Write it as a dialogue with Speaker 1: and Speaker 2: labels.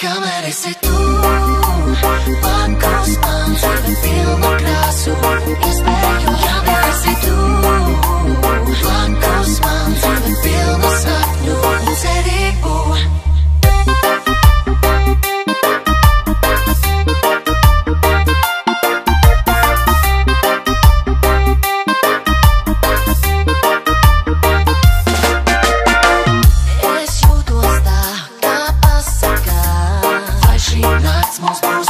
Speaker 1: Kamēr esi tu, blakus man dzīve pilna krāsu, iespēju, Christmas blues.